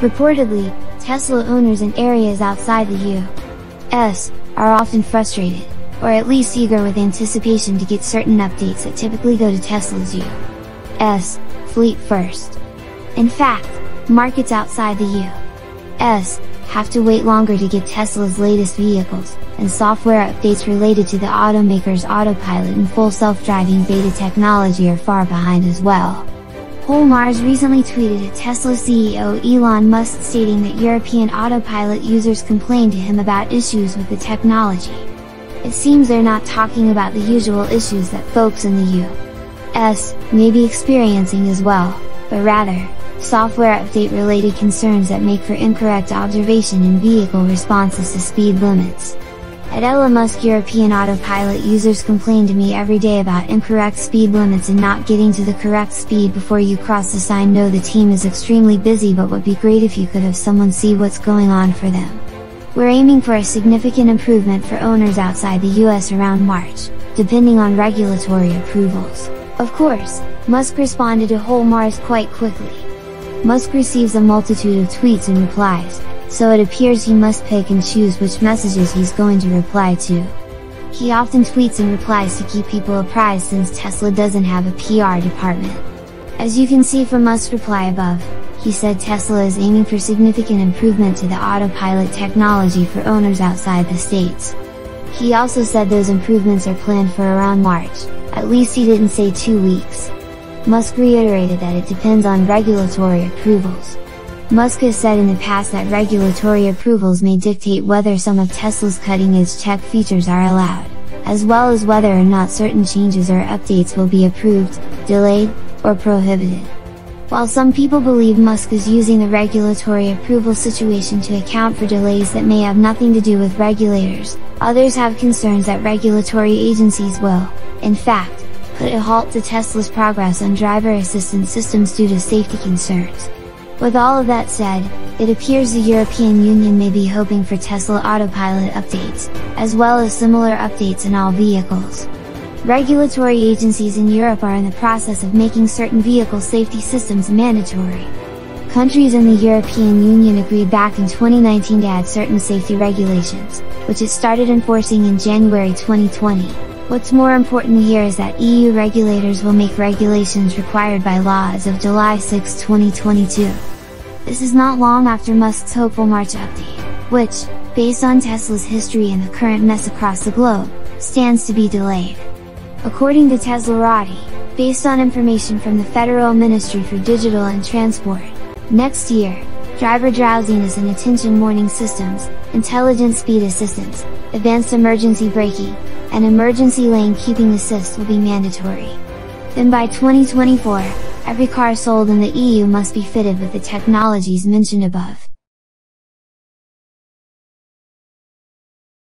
Reportedly, Tesla owners in areas outside the U.S. are often frustrated, or at least eager with anticipation to get certain updates that typically go to Tesla's U.S. fleet first. In fact, markets outside the U.S. have to wait longer to get Tesla's latest vehicles, and software updates related to the automaker's autopilot and full self-driving beta technology are far behind as well. Whole Mars recently tweeted at Tesla CEO Elon Musk stating that European autopilot users complained to him about issues with the technology. It seems they're not talking about the usual issues that folks in the U.S. may be experiencing as well, but rather, software update related concerns that make for incorrect observation in vehicle responses to speed limits. At Elon Musk European autopilot users complain to me every day about incorrect speed limits and not getting to the correct speed before you cross the sign no the team is extremely busy but would be great if you could have someone see what's going on for them. We're aiming for a significant improvement for owners outside the US around March, depending on regulatory approvals. Of course, Musk responded to Whole Mars quite quickly. Musk receives a multitude of tweets and replies, so it appears he must pick and choose which messages he's going to reply to. He often tweets and replies to keep people apprised since Tesla doesn't have a PR department. As you can see from Musk's reply above, he said Tesla is aiming for significant improvement to the autopilot technology for owners outside the states. He also said those improvements are planned for around March, at least he didn't say two weeks. Musk reiterated that it depends on regulatory approvals. Musk has said in the past that regulatory approvals may dictate whether some of Tesla's cutting-edge tech features are allowed, as well as whether or not certain changes or updates will be approved, delayed, or prohibited. While some people believe Musk is using the regulatory approval situation to account for delays that may have nothing to do with regulators, others have concerns that regulatory agencies will, in fact, put a halt to Tesla's progress on driver assistance systems due to safety concerns. With all of that said, it appears the European Union may be hoping for Tesla Autopilot updates, as well as similar updates in all vehicles. Regulatory agencies in Europe are in the process of making certain vehicle safety systems mandatory. Countries in the European Union agreed back in 2019 to add certain safety regulations, which it started enforcing in January 2020. What's more important here is that EU regulators will make regulations required by law as of July 6, 2022. This is not long after Musk's hopeful March update, which, based on Tesla's history and the current mess across the globe, stands to be delayed. According to Teslarati, based on information from the Federal Ministry for Digital and Transport, next year, driver drowsiness and attention warning systems, intelligent speed assistance, advanced emergency braking, and emergency lane keeping assist will be mandatory. Then by 2024, every car sold in the EU must be fitted with the technologies mentioned above.